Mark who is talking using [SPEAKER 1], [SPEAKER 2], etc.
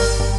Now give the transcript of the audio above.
[SPEAKER 1] Bye.